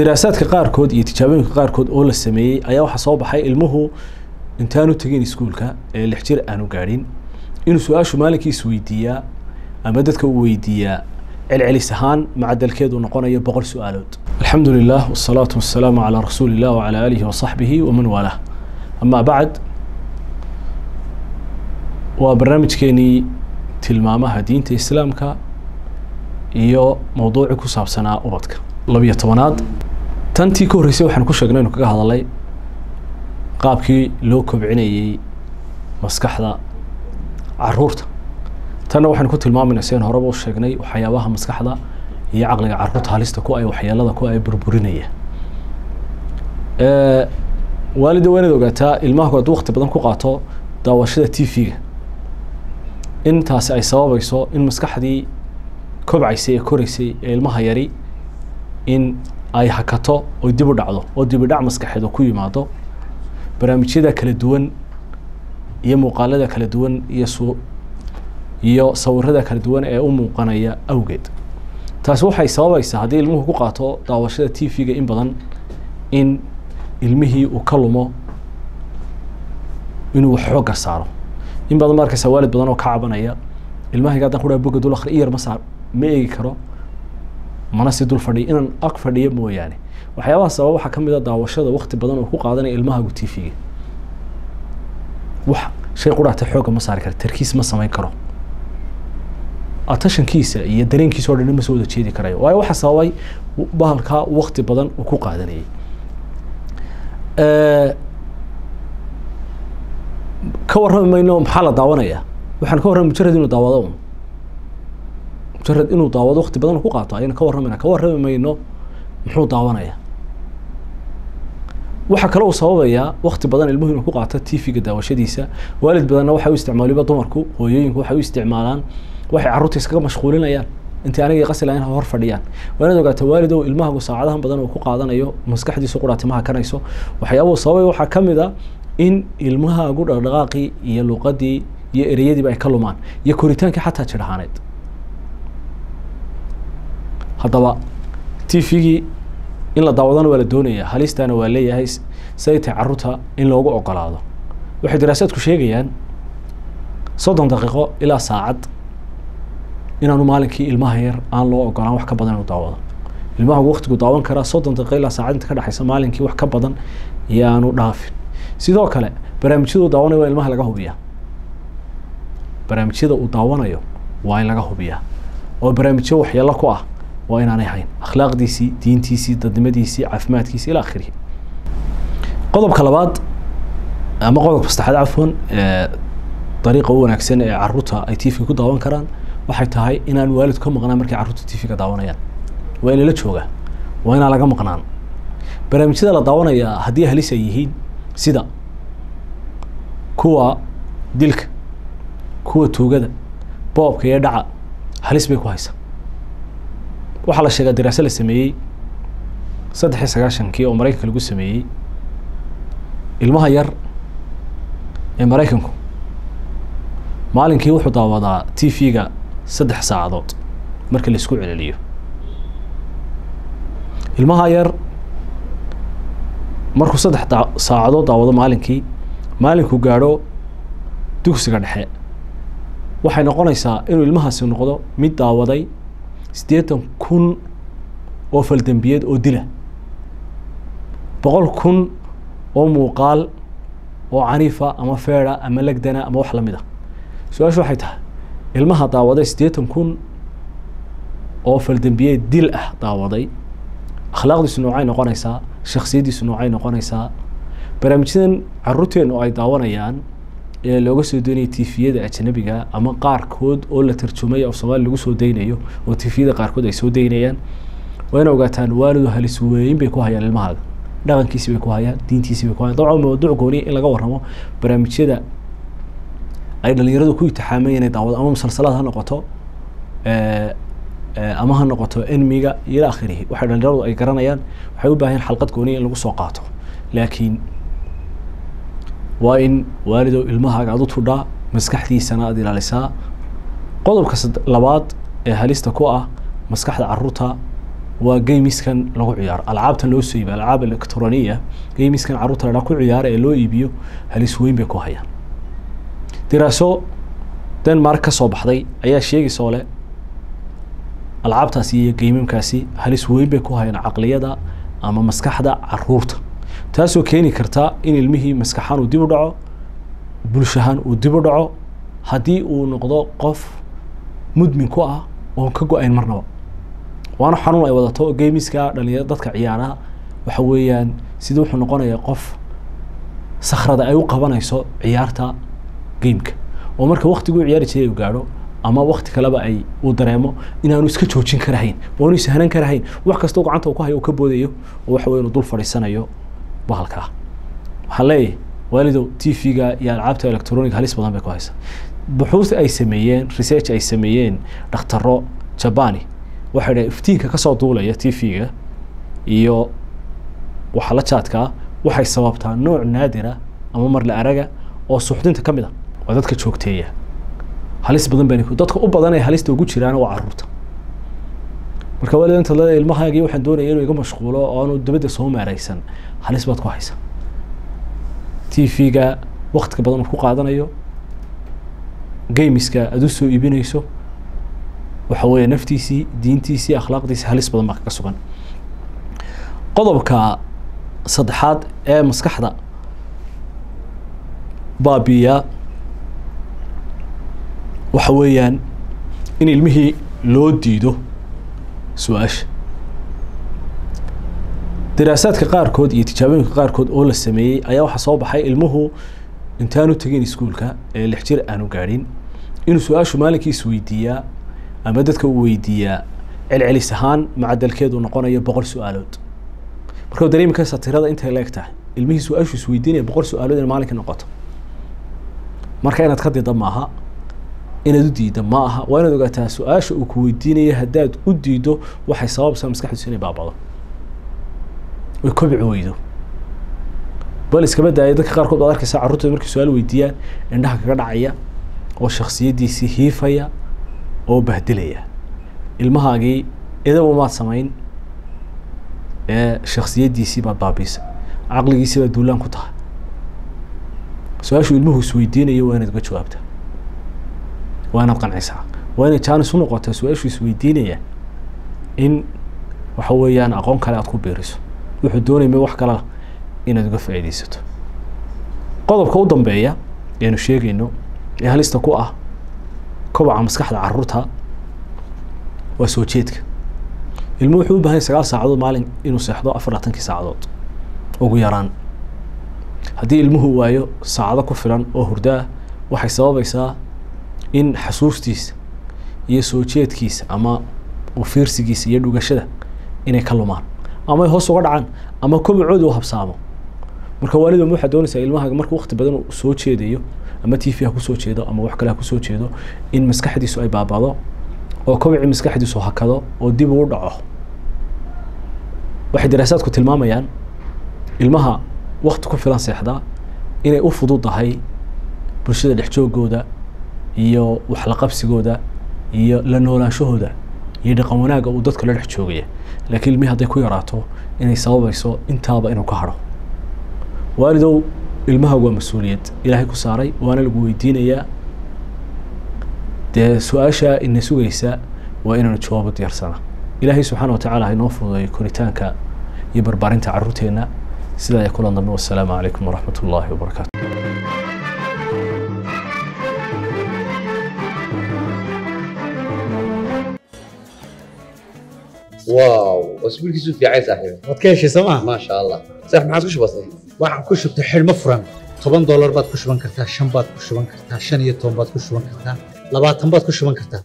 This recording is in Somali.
daraasaadka qaarkood iyo tijaabooyinka qaarkood oo la sameeyey ayaa waxaa soo baxay ilmuhu intaanu tegin iskuulka ee lix jir aanu gaadhin. Inuu su'aashu maalinkii isweydiiyaa ama dadka uu weydiiyaa celcelis ahaan macadalkeedu noqonayo boqol su'aalood. Alxamdu lilah wsalaatu wasalaamu calaa rasuuli illah wacalaa aalihi wasaxbihi waman waalah amaa bacd waa barnaamijkeenii tilmaamaha diinta islaamka iyo mowduucii ku saabsanaa ubadka. Labiyo tobanaad tantii ka horreysay waxaan ku sheegnay inu kaga hadalay qaabkii loo kobcinayey maskaxda carruurta. Tanna waxaynu ku tilmaamayna seen horeba u sheegnay waxyaabaha maskaxda iyo caqliga carruurta halista ku ay waxyeelada ku ay burburinaya. Waalida waa inaad ogaataa ilmahaku hadduu wakti badan ku qaato daawashada t v-ga. Intaasi ay sababayso in maskaxdii kobcaysay ee koreysay ee ilmaha yari in ay hakato oo dib u dhacdo oo dib u dhac maskaxeed oo ku yimaado. Barnaamijyada kala duwan iyo muuqaalada kala duwan iyo su iyo sawirada kala duwan ee u muuqanaya awgeed. Taasi waxay sababaysaa haddii ilmuhu ku qaato daawashada t v-ga in badan in ilmihii uu ka lumo inuu wax xoogga saaro. In badan ma arkaysa waalid badan oo ka cabanaya ilmahayga haddaan kudhaa boga dul akri iyar ma saar ma eegi karo mana si dul fadhiyo inaan ag fadhiyo mooyaane. Waxyaabaha sababa waxaa ka mid a daawashada wakti badan oo ku qaadanaya ilmahagu t v-ga wax shay qudhaata xoogga ma saari kara tarkiis ma samayn karo. Atashankiisa iyo dareenkiisa o dhan ma soo wada jeedi karayo. Waayo waxaa sababay bahalkaa wakti badan uu ku qaadanayay. Ka warrami mayno maxaa la daawanaya? Waxaan ka warrama mujarad inuu daawado un mujarad inuu daawado wakti badan ku qaato ayaynu ka warramayna ka warrami mayno muxuu daawanaya. Waxaa kale uu sababayaa wakti badan ilmuhu inuu ku qaato t v-ga daawashadiisa. Waalid badanna waxay u isticmaaliba dumarku hooyooyinku waxay u isticmaalaan waxay carruurta iskaga mashquulinayaan intay aniga qasilayn hor fadhiyaan. Waa inaad ogaata waalidow ilmahagu saacadahan badan uu ku qaadanayo maskaxdiisu quraatimaha kanayso waxyaabuhu sababay waxaa ka mid a in ilmahaagu dhaqdhaqaaqii iyo luuqadii iyo ereyadiiba ay ka lumaan iyo koritaankii xataa jir ahaaneed haddaba t v-gii in la daawadana waa la doonaya halistaana waa leeyahay siday tahay carruurta in loogu ogolaado waxay daraasaadku sheegayaan soddon daqiiqo ilaa saacad inaanu maalinkii ilmaha yar aan loo ogolaan wax ka badan inuu daawado. Ilmahagu waktigu daawan karaa soddon daqiiqo ilaa saacad inta ka dhexaysa maalinkii wax ka badan iyo aanu dhaafin. Sidoo kale barnaamijyada uu daawanayo waa ilmaha laga hubiyaa. Barnaamijyada uu daawanayo waa in laga hubiyaa. Oo barnaamijyo waxyeelo ku ah waa inaanay hayn. Akhlaaqdiisii diintiisii dadnimadiisii caafimaadkiisi ila akhirihi qodobka labaad ama qodobka saddexaad cafwan dariiqa u wanaagsan ee carruurta ay t v ku daawan karaan waxay tahay inaan waalidku ka maqnaan markay carruurta t v-ga daawanayaan. Waa inala joogaa waa inaan laga maqnaan. Barnaamijyada la daawanayaa haddii halis ay yihiin sida kuwa dilka kuwa tuugada boobka iyo dhaca halis bay ku haysaa waxaa la sheegaa daraase la sameeyey saddex iyo sagaashankii oo maraykanka lagu sameeyey ilmaha yar ee maraykanku. Maalinkii wuxuu daawadaa t v-ga saddex saacadood marka la isku celeliyo. Ilmaha yar markuu saddex saacadood daawado maalinkii maalinkuu gaadho dugsiga dhexe. Waxay noqonaysaa inuu ilmahaasi noqdo mid daawaday siddeetan kun oo faldembiyeed oo dila. Boqol kun oo muuqaal oo caniifa ama feeda ama legdana ama wax la mid a su'aashu waxay tahay ilmaha daawaday siddeetan kun oo faldembiyeed dil ah daawaday. Akhlaaqdiisu noocay noqonaysaa shaksiyaddiisu noocay noqonaysaa. Barnaamijyadan caruurteenu ay daawanayaan looga soo doonaya tifiyada ajnabiga ama qaarkood oo la tarjumay af soomaali lagu soo daynayo oo tifiyada qaarkood ay soo daynayaan. Waa ina ogaataan waalidu halis weyn bay ku hayaan ilmahaaga dhaqankiisi bay ku hayaan diintiisi bay ku hayaan. Dabcan mawduuc gooniya in laga warramo barnaamijyada ay dhalinyaradu ku itixaamayeen inay daawado ama musalsalaad ha noqoto ama ha noqoto enmiga ila akhirihi waxay dhalinyaradu ay garanayaan waxay u baahan xalqad gooniya in lagu soo qaato. Laakiin waa in waalidow ilmahaaga aad u tudhaa maskaxdiisana aada ilaalisaa. Qodobka labaad ee halista ku ah maskaxda carruurta waa gamiskan lagu ciyaaro. Alcaabtan loo soo alcaab electroniya gamiskan carruurta la dhaa ku ciyaara ee loo iibiyo halis weyn bay ku hayaan. Diraaso denmark ka soo baxday ayaa sheegaysa oo leh alcaabtaasi iyo geymamkaasi halis weyn bay ku hayaan caqliyada ama maskaxda carruurta taasoo keeni karta in ilmihii maskaxaan uu dib u dhaco bulshahaan uu dib u dhaco haddii uu noqdo qof mudmin ku ah oon ka go'ayn marnaba waana xanuun ay wadato gemiska dhalinyaro dadka ciyaaraha waxa weeyaan sida wuxuu noqonayaa qof sakrada ay u qabanayso ciyaarta gameka oo marka waktiguu ciyaari jiray u gaadho ama wakti kaleba ay uu dareemo inaanu iska joojin karahayn oanu ishanan karahayn wax kastoo gacanta uu ku hayo uu ka boodayo oo waxa weya inu dul fadhiisanayo bahalkaa waxaan leeyahay waalidow t v-ga iyo alcaabta electronic halis badan bay ku haysaa. Buxuusta ay sameeyeen research ay sameeyeen dhakhtaro jabani. Waxay dhahay iftiinka ka soo duulaya t v-ga iyo waxa la jaadkaa waxay sababtaa nooc naadira ama marle araga oo suuxdinta ka mid a waa dadka joogteeya. Halis badan baan dadka u badan ee halista ugu jiraan waa carruurta marka waalid inta le ilmahaagii waxaan doonaya inuu iga mashquulo oo dabadda soo maareysan halis baad ku haysa. T v-ga waktiga badan ku qaadanayo gamiska aad u soo iibinayso waxa weeye naftiisii diintiisii akhlaaqdiisii halis badan baa kaga sugan. Qodobka saddexaad ee maskaxda baabiya waxa weeyaan in ilmihii loo diido su'aasha. Daraasaadka qaarkood iyo tijaabooyinka qaarkood oo la sameeyey ayaa waxaa soo baxay ilmuhu intaanu tegin iskuolka ee lix jir aanu gaadhin. Inuu su'aashu maalinkii isweydiiyaa ama dadka uu weydiiyaa celcelis ahaan macadalkeedu noqonayo boqol su'aalood. Marka dareemi karsa tirada intay leeg tahay ilmihii su'aashu isweydiinaya boqol su'aalood in maalinka noqoto. Marka inaad ka dida maaha inaad u diidda ma aha. Waa inaad ogaataa su'aasha uu ku weydiinaya haddaad u diido waxay sababaysaa maskaxdiisu inay baabado. Oy kobci weydo. Bal iskama daaya dadka qaarkood baad arkaysaa carruurtooda markay su'aal weydiiyaan indhaha kaga dhacaya oo shaksiyaddiisii hiifaya oo bahdilaya. Ilmahaagii idaba maad samayn ee shaksiyaddiisii baad baabiisay caqligiisii baad duulaan ku tahay. Su'aashu ilmuhu isweydiinayo waa inaad uga jawaabtaa waa inaad qancisaa waa inay jaanis u noqotaa su'aashu isweydiinaya in waxa weeyaan aqoon kale aad ku biiriso. Wuxuu doonayma wax kalea inaad uga faa'iidaysato. Qodobka u dambeeya eanu sheegayno ee halista ku ah kobaca maskaxda carruurta waa soo jeedka. Ilmu wuxuu u baahanya sagaal saacadood maalin inuu seexdo afar laatankii saacadood. Ugu yaraan haddii ilmuhu waayo saacado ku filan oo hurdo ah waxay sababaysaa in xasuustiisa iyo soo jeedkiisa ama ufiirsigiisa iyo dhugashada inay ka lumaan. Ama hoos uga dhacaan ama kobacooda u habsaamo. Marka waalidam waxaa doonaysaa ilmahaaga markuu wakti badan soo jeedayo ama t v ha ku soo jeedo ama wax kale ha ku soo jeedo in maskaxdiisu ay baabado oo kobacii maskaxdiisu hakado oo dib uu dhaco. Waxay daraasaadku tilmaamayaan ilmaha wakti ku filan seexdaa inay u fududahay bulshada dhexjoogooda iyo waxlaqabsigooda iyo la noolaanshahooda iyo dhaqan wanaagga uu dadka la dhex joogaya laakiin ilmihii hadday ku yaraato inay sababayso intaaba inuu ka hadho waalidow ilmahaagu waa mas'uuliyad. Ilaahay ku saaray waana lagu weydiinayaa dee su'aasha ina sugaysa waa inaanu jawaabo diyaarsana. Ilaahay subxaana watacaala ha inoo fududeeyo koritaanka iyo barbaarinta carruurteenna. Sidaa ay kulan dambe wassalaamu calaykum waraxmat ullaahi wabarakaatu waaw isbuulkiisu fiican saaxiib. Waad ka heshay soo maa maasha allah saaxiib maxaad ku shubatay waxaan ku shubtay xidhmo furan. Toban doolar baad ku shuban kartaa shan baad ku shuban kartaa shan iyo toban baad ku shuban kartaa labaatan baad ku shuban kartaa.